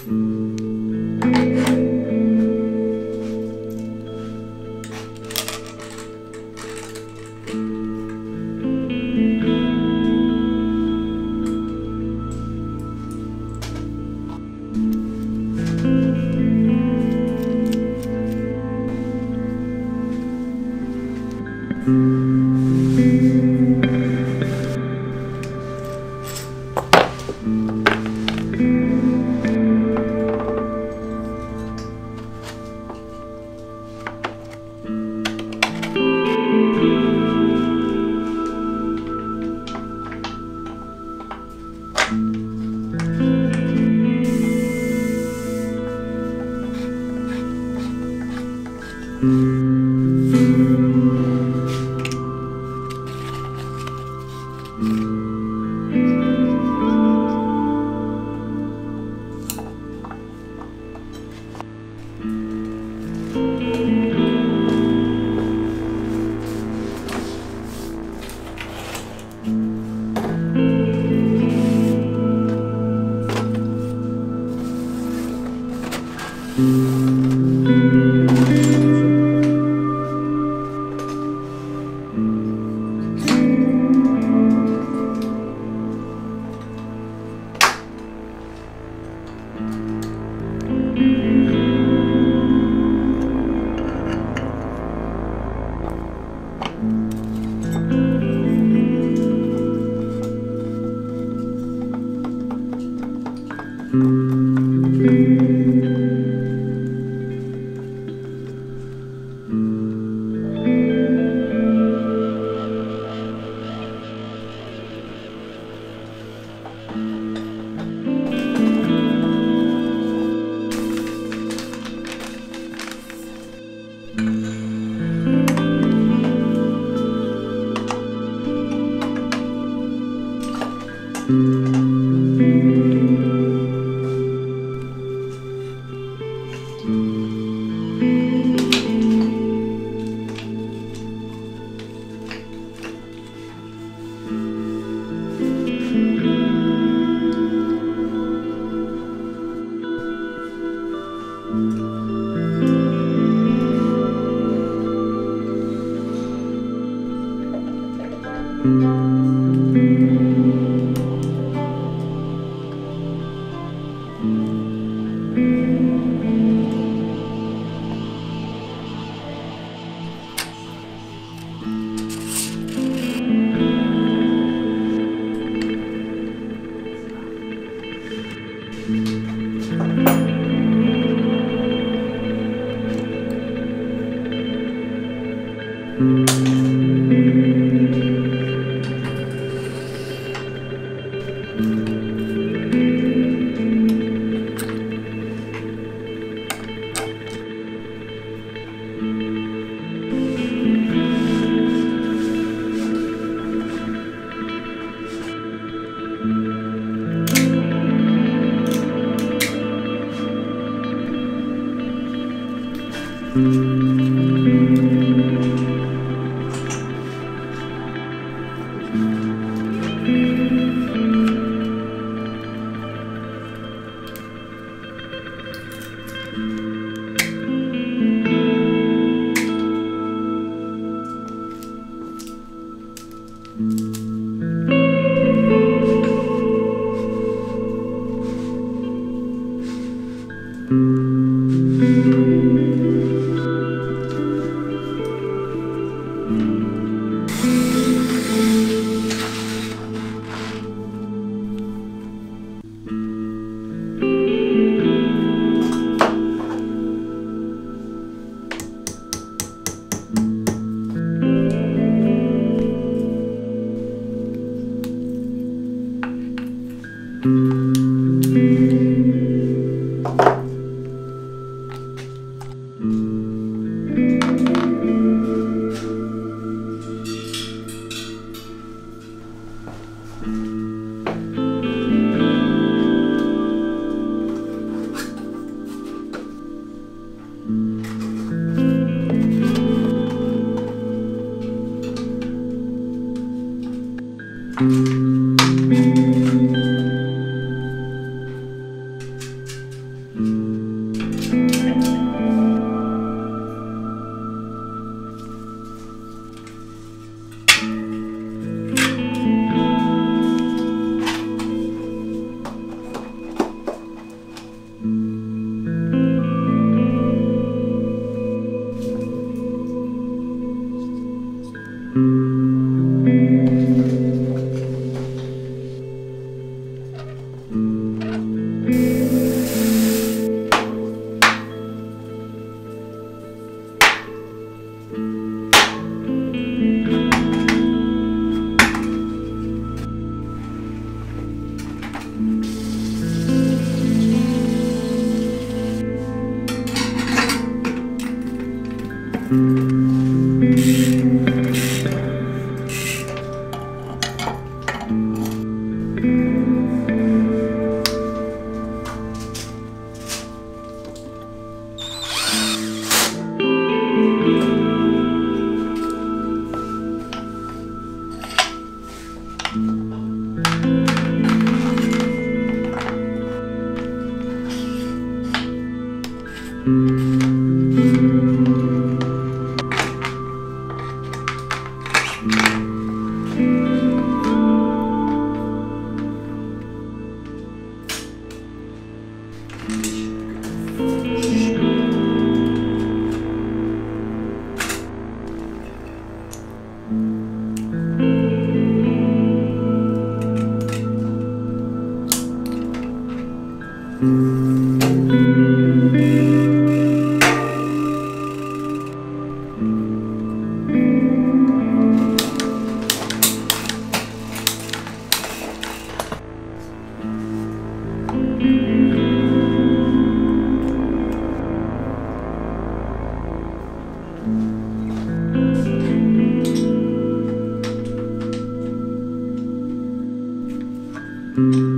Thank mm -hmm. you. Mm-hmm. フフフ。thank mm -hmm. you Me. Música thank mm -hmm. you